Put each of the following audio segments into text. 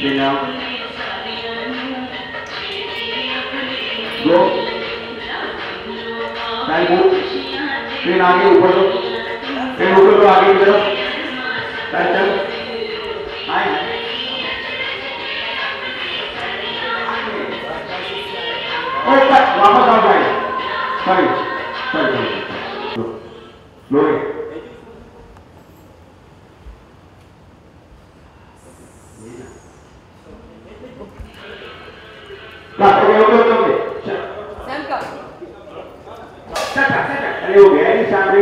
Now. Go. Time train आगे ऊपर लो train ऊपर लो आगे की तरफ़ चल चल आए वापस आओ जाए सॉरी सॉरी सॉरी लो रे Lah, oke oke oke oke. Sam ka. Set set set. अरे हो गया ये सामने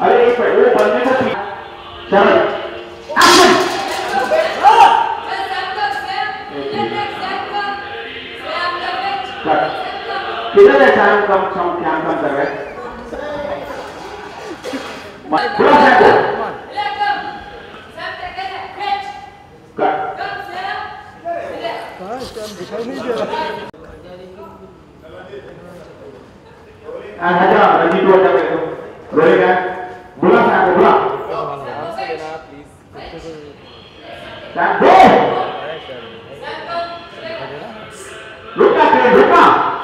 अरे एक मिनट वो बंदे को पी एक्शन किधर है सैम कम कम कर रहे हैं À, anh thấy chưa đi đua cho mình rồi đấy bốn lăm sàn bốn lăm sàn bốn lúc nào thì lúc nào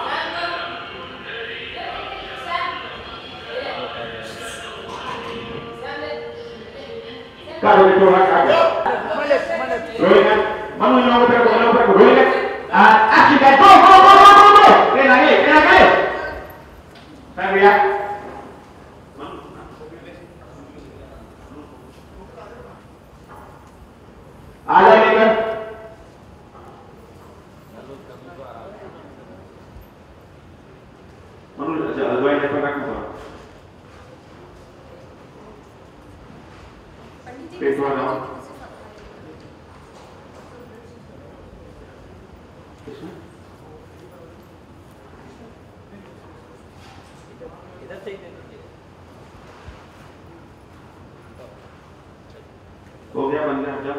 kalau itu hak ada. Boleh, boleh. Boleh kan? Mana Saya lihat. Ada ini kan? Manu, dua ini pernah kan? पेट वाला हो गया बन गया जब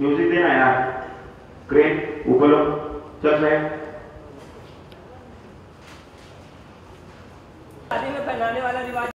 music देना यार। Crane ऊपर लो। चल रहे शादी में पहनाने वाला रिवाज